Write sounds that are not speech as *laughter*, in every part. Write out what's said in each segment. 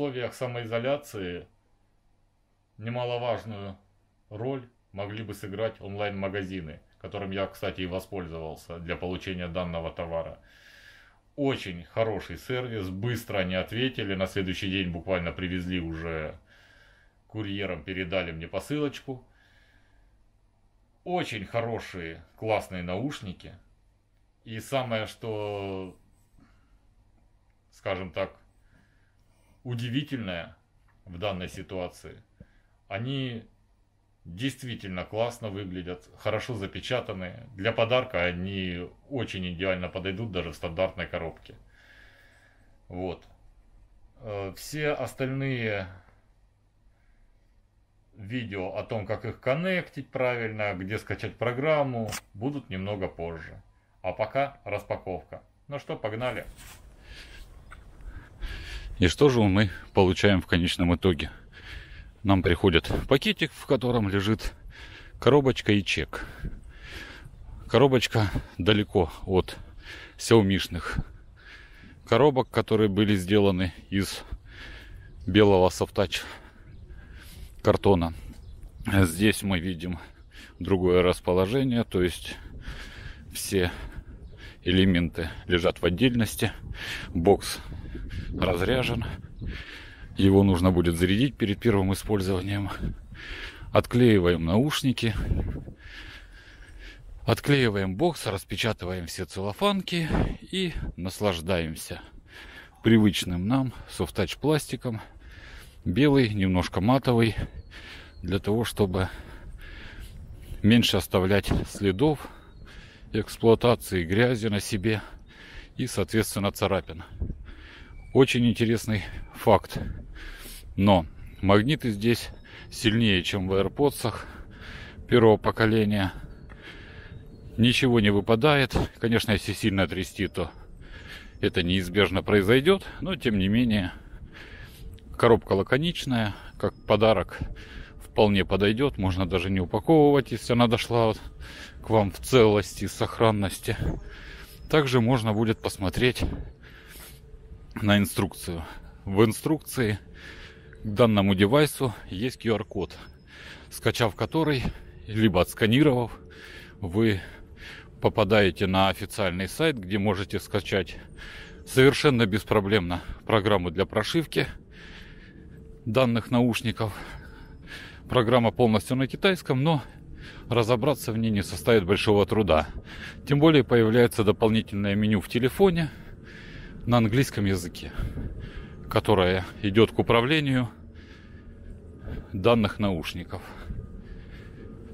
условиях самоизоляции немаловажную роль могли бы сыграть онлайн-магазины, которым я, кстати, и воспользовался для получения данного товара. Очень хороший сервис, быстро они ответили, на следующий день буквально привезли уже курьером, передали мне посылочку. Очень хорошие, классные наушники. И самое, что, скажем так, удивительное в данной ситуации, они действительно классно выглядят, хорошо запечатаны. Для подарка они очень идеально подойдут даже в стандартной коробке. Вот. Э, все остальные видео о том, как их коннектить правильно, где скачать программу, будут немного позже. А пока распаковка. Ну что, погнали. И что же мы получаем в конечном итоге? Нам приходит пакетик, в котором лежит коробочка и чек. Коробочка далеко от сяомишных коробок, которые были сделаны из белого софтач картона. Здесь мы видим другое расположение, то есть все элементы лежат в отдельности. Бокс разряжен. Его нужно будет зарядить перед первым использованием. Отклеиваем наушники. Отклеиваем бокс, распечатываем все целлофанки и наслаждаемся привычным нам софтач пластиком. Белый, немножко матовый, для того, чтобы меньше оставлять следов эксплуатации грязи на себе и, соответственно, царапин. Очень интересный факт. Но магниты здесь сильнее, чем в AirPods первого поколения. Ничего не выпадает. Конечно, если сильно трясти, то это неизбежно произойдет. Но, тем не менее, коробка лаконичная, как подарок вполне подойдет. Можно даже не упаковывать, если она дошла вот к вам в целости, сохранности. Также можно будет посмотреть на инструкцию. В инструкции к данному девайсу есть QR-код, скачав который, либо отсканировав, вы попадаете на официальный сайт, где можете скачать совершенно беспроблемно программу для прошивки данных наушников. Программа полностью на китайском, но разобраться в ней не составит большого труда. Тем более появляется дополнительное меню в телефоне – на английском языке, которая идет к управлению данных наушников.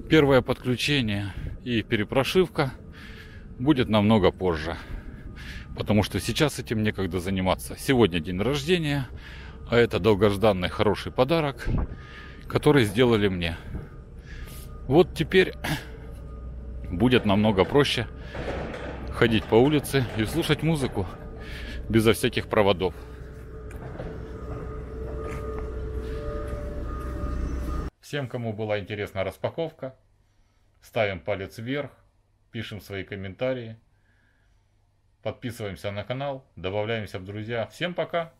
Первое подключение и перепрошивка будет намного позже, потому что сейчас этим некогда заниматься. Сегодня день рождения, а это долгожданный хороший подарок, который сделали мне. Вот теперь *clears throat* будет намного проще ходить по улице и слушать музыку безо всяких проводов. Всем, кому была интересна распаковка, ставим палец вверх, пишем свои комментарии, подписываемся на канал, добавляемся в друзья. Всем пока!